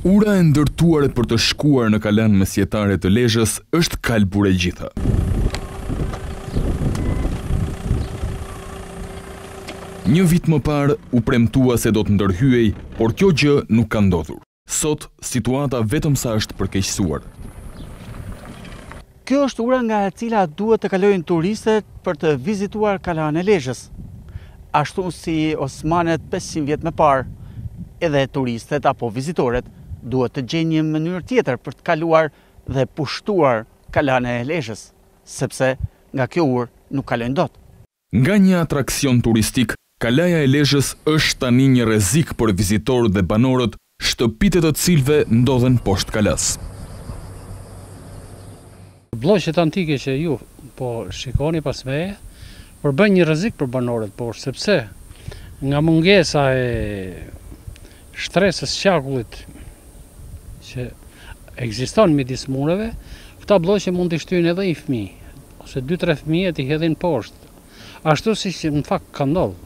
Ura e ndërtuare për të shkuar në kalanë mesjetare të Lezhës është kalbur e gjitha. Një vit më parë u premtua se do të ndërhyej, por kjo gjë nuk ka ndodhur. Sot, situata vetëm sa është përkeqësuar. Kjo është ura nga e cila duhet të kalojnë turistët për të vizituar Kalanë e Lezhës. Ashtu si osmanët pesëqind vjet më parë, edhe turistët apo vizitorët duhet të gjejnë një mënyrë tjetër për të kaluar dhe pushtuar Kalanë e Lezhës, sepse nga kjo urë nuk kalojnë dot. Nga një atraksion turistik, Kalaja e Lezhës është tani një rrezik për vizitorët dhe banorët, shtëpitë e të cilëve ndodhen poshtë kalasë. Blloqet antike që ju po shikoni pas meje, përbëjnë një rrezik për banorët poshtë, sepse nga mungesa e shtresës së çakullit që ekziston midis mureve, këta blloqe mund t'i shtyjnë edhe një fëmijë, ose dy-tre fëmijë e t'i hedhin poshtë, ashtu siç në fakt ka ndodhur.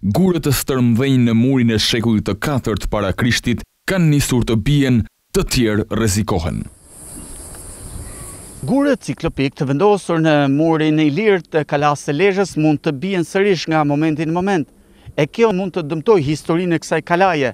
Gurë të stërmëdhenj në murin e shekullit të katërt para Krishtit kanë nisur të bien Të tjerë rrezikohen. Gurët ciklopikë të vendosur në murin ilir të Kalasë së Lezhës mund të bien sërish nga momenti në moment, e kjo mund të dëmtojë historinë e kësaj kalaje.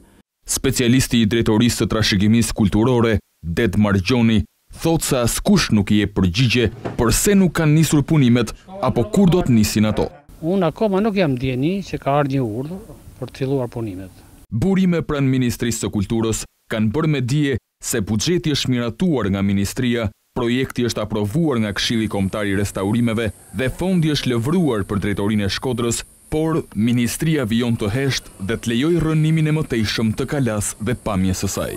Specialisti i Drejtorisë së Trashëgimisë Kulturore, Ded Margjoni, thotë se askush nuk i jep përgjigje përse nuk kanë nisur punimet apo kur do të nisin ato. Unë akoma nuk jam në dijeni që ka ardhur një urdhër për të filluar punimet. Burime pranë Ministrisë së Kulturës kanë bërë me dije se buxheti është miratuar nga ministria, projekti është aprovuar nga Këshilli Kombëtar i Restaurimeve dhe fondi është lëvruar për Drejtorinë e Shkodrës, por ministria vijon të heshtë dhe të lejojë rrënimin e mëtejshëm të kalasë dhe pamjes së saj.